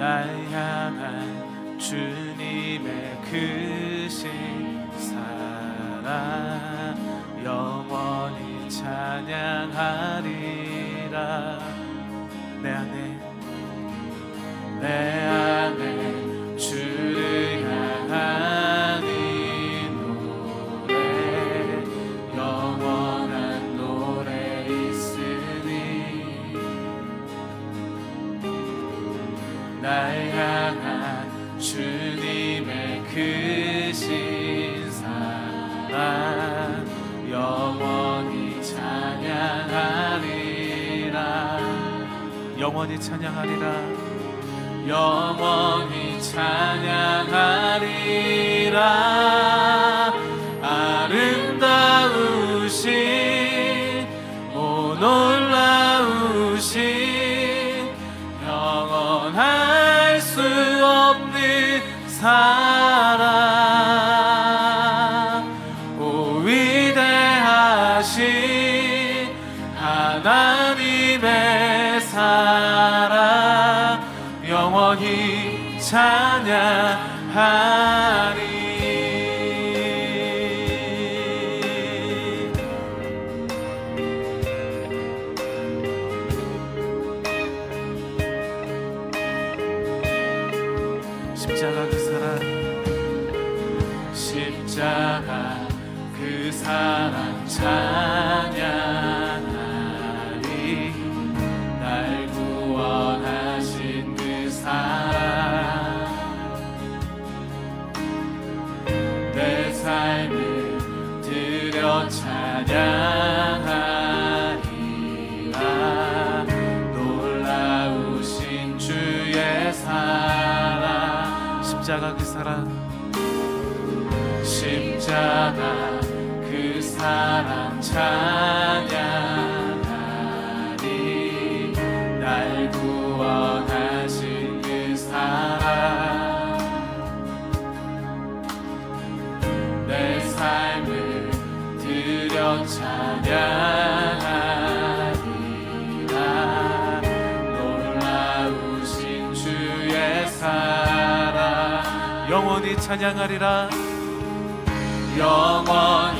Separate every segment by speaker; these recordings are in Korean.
Speaker 1: 날 향한 주님의 크신 사랑 영원히 찬양하리라. 내 안에 내 안에 영원히 찬양하리라. 영원히 찬양하리라. high. 사랑 찬양하리. 날 구원하신 그 사랑. 내 삶을 들여 찬양하리라. 놀라우신 주의 사랑. 영원히 찬양하리라. 영원히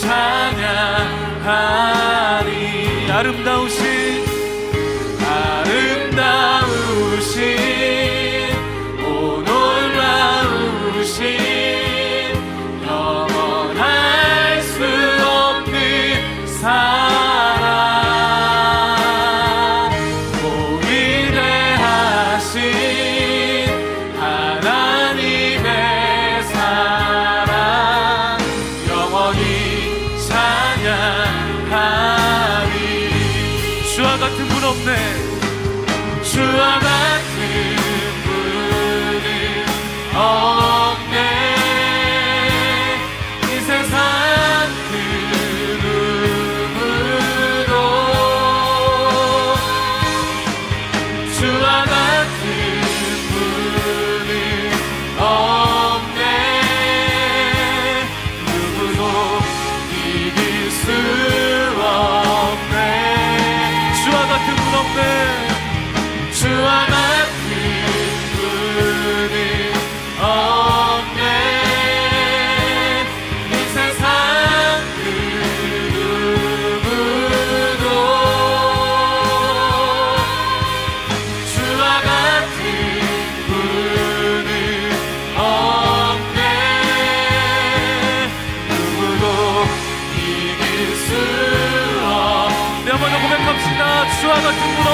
Speaker 1: 찬양하리. 아름다우신 없네. 주와 같 Wow.